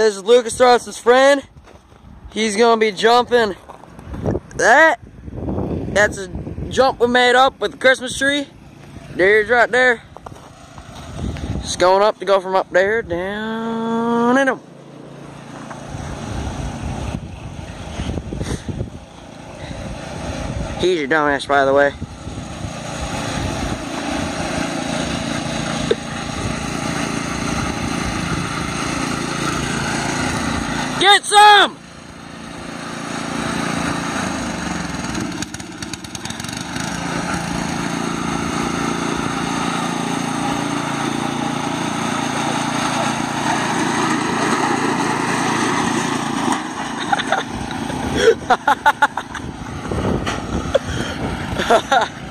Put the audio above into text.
This is Luke Thronson's friend. He's gonna be jumping that. That's a jump we made up with the Christmas tree. There's right there. Just going up to go from up there down and up. He's your dumbass, by the way. Get some! Ha ha ha!